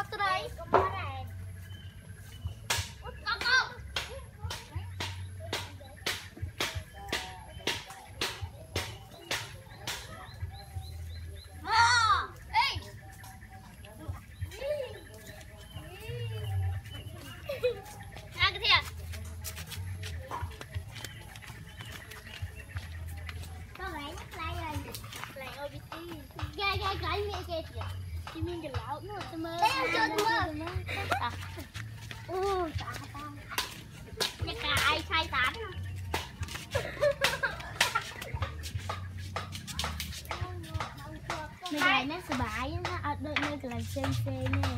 ដាក់ដល់ត្រីកុំបាត់ហើយកកកមកអេអាក You mean the loud noise? The most. They are good look. អូតាតាអ្នកកាអីឆៃតាននៅកន្លែងនេះសុបាយណាអត់ដូចនៅកន្លែងផ្សេងផ្សេងទេ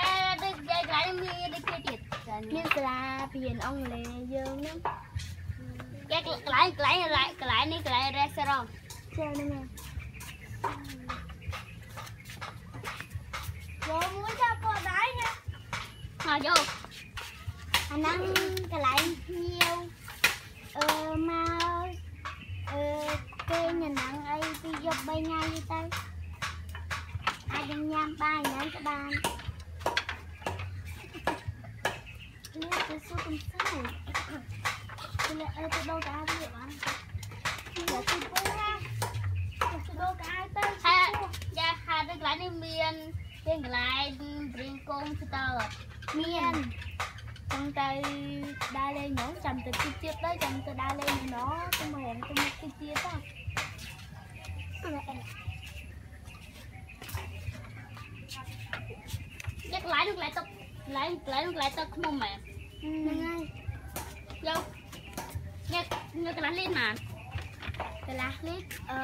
អេដូចនិយាយកន្លែងមានដូចគេទៀតមានសាលាពីអង់គ្លេសយើងហ្នឹងគេកន្លែងកន្លែងកន្លែងនេះកន្លែង restaurant ចាហ្នឹង មកយកអាហ្នឹងកន្លែងភ្ញៀវអឺមកអឺគេញ៉ាំហ្នឹងអីពីយក3ថ្ងៃទៅអាចនឹងញ៉ាំបានហ្នឹងក៏បាននេះគឺសួរកំសៅគឺអីទៅដោកៅវាបានយកទៅពូណាទៅដោកៅទៅហើយយ៉ាហាទៅកន្លែងនេះមានមានកន្លែង ព្រៀងកងទៅមានចង់ទៅដើរលេងនោះចាំទៅទីទៀតទៅចាំទៅដើរលេងនោះទៅមកហែងទៅមកទីទៀតទៅយកកន្លែងនោះកន្លែងទឹកកន្លែងកន្លែងនោះកន្លែងទឹកខ្មុំហ៎ហ្នឹងហើយយកយកយកកន្លះលីត្រមកកន្លះលីត្រអឺ